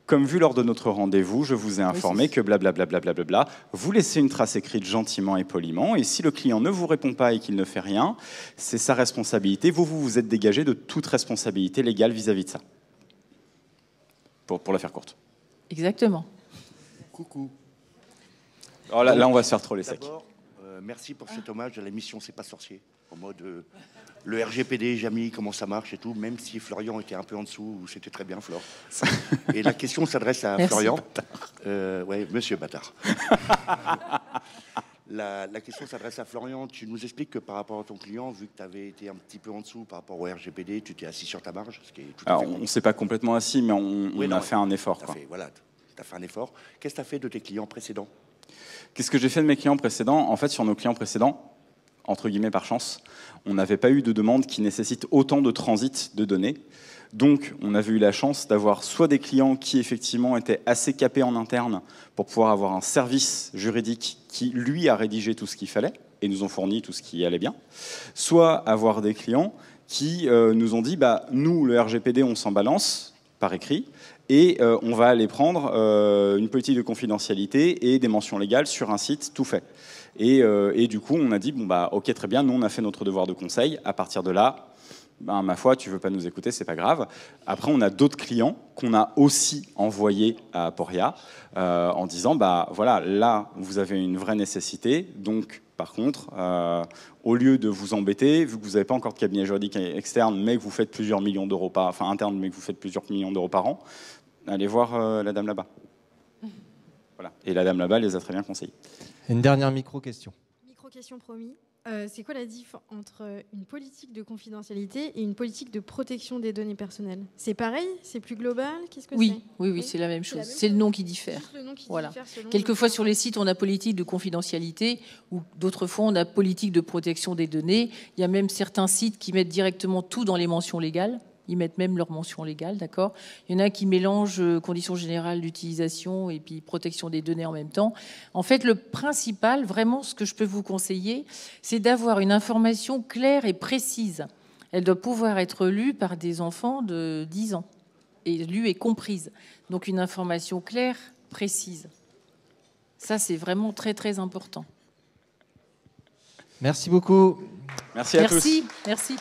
Comme vu lors de notre rendez-vous, je vous ai informé que blablabla, bla, bla, bla, bla, vous laissez une trace écrite gentiment et poliment, et si le client ne vous répond pas et qu'il ne fait rien, c'est sa responsabilité. Vous, vous vous êtes dégagé de toute responsabilité légale vis-à-vis de ça. Pour, pour la faire courte. Exactement. Coucou. Là, là, on va se faire trop les sacs. Euh, merci pour cet hommage à l'émission C'est pas sorcier. En mode euh, le RGPD, Jamy, comment ça marche et tout, même si Florian était un peu en dessous, c'était très bien, Flore. et la question s'adresse à Florian. Euh, ouais, monsieur Bâtard. La, question s'adresse à Florian. Tu nous expliques que par rapport à ton client, vu que tu avais été un petit peu en dessous par rapport au RGPD, tu t'es assis sur ta marge ce qui est Alors, On ne s'est pas complètement assis, mais on, a fait un effort. voilà, tu as fait un effort. Qu'est-ce que tu as fait de tes clients précédents? Qu'est-ce que j'ai fait de mes clients précédents? En fait, sur nos clients précédents, entre guillemets par chance, on n'avait pas eu de demande qui nécessite autant de transit de données. Donc, on avait eu la chance d'avoir soit des clients qui, effectivement, étaient assez capés en interne pour pouvoir avoir un service juridique qui, lui, a rédigé tout ce qu'il fallait et nous ont fourni tout ce qui allait bien, soit avoir des clients qui euh, nous ont dit bah, nous, le RGPD, on s'en balance par écrit et euh, on va aller prendre euh, une politique de confidentialité et des mentions légales sur un site tout fait. Et, et, du coup, on a dit bon bah ok très bien, nous on a fait notre devoir de conseil. À partir de là, ben, ma foi, tu veux pas nous écouter, c'est pas grave. Après, on a d'autres clients qu'on a aussi envoyés à Poria euh, en disant, bah voilà, là, vous avez une vraie nécessité, donc par contre, euh, au lieu de vous embêter, vu que vous n'avez pas encore de cabinet juridique externe, mais que vous faites plusieurs millions d'euros par, enfin interne, mais que vous faites plusieurs millions d'euros par an, allez voir euh, la dame là-bas. Voilà. Et la dame là-bas les a très bien conseillés. Une dernière micro-question. Micro-question promis. Euh, c'est quoi la diff entre une politique de confidentialité et une politique de protection des données personnelles? C'est pareil? C'est plus global? Qu'est-ce que oui, oui, oui, c'est la même chose. C'est le nom qui diffère. voilà. Quelquefois sur les sites, on a politique de confidentialité ou d'autres fois, on a politique de protection des données. Il y a même certains sites qui mettent directement tout dans les mentions légales. Ils mettent même leur mention légale, d'accord? Il y en a qui mélangent euh, conditions générales d'utilisation et puis protection des données en même temps. En fait, le principal, vraiment, ce que je peux vous conseiller, c'est d'avoir une information claire et précise. Elle doit pouvoir être lue par des enfants de 10 ans et lue et comprise. Donc une information claire, précise. Ça, c'est vraiment très, très important. Merci beaucoup. Merci à merci, tous. Merci.